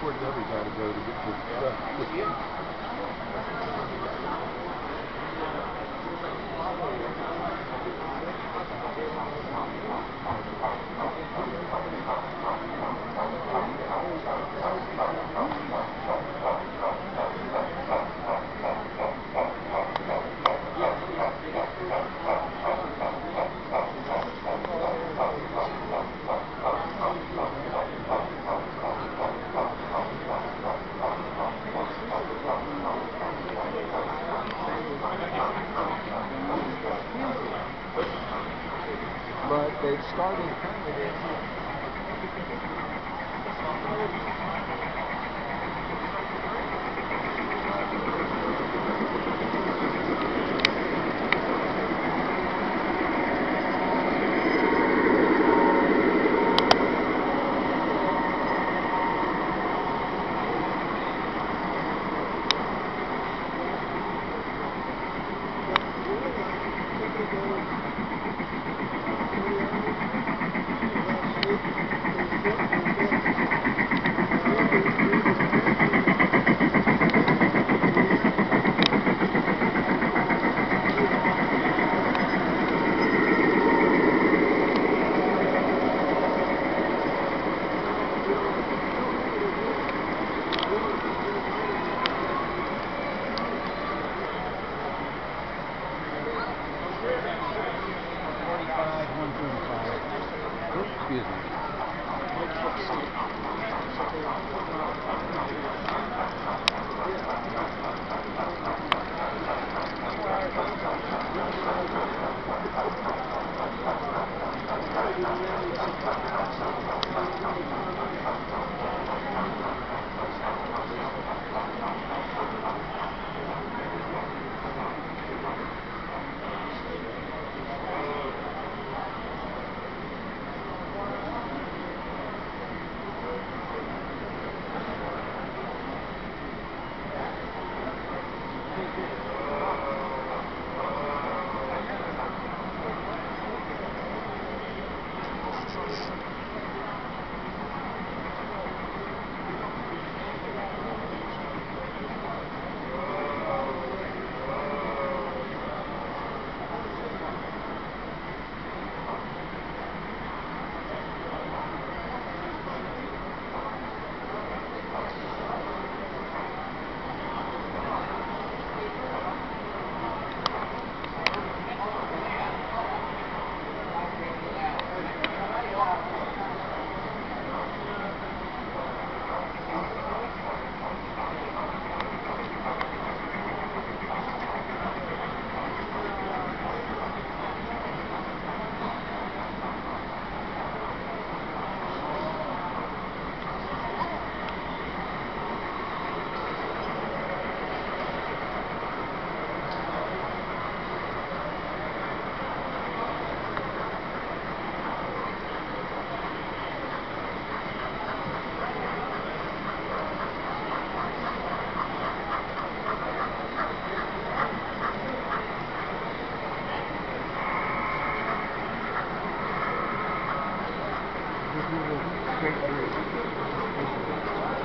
Poor Debbie got to go to get this stuff. But they started kind of escapismo. Thank me. Wow,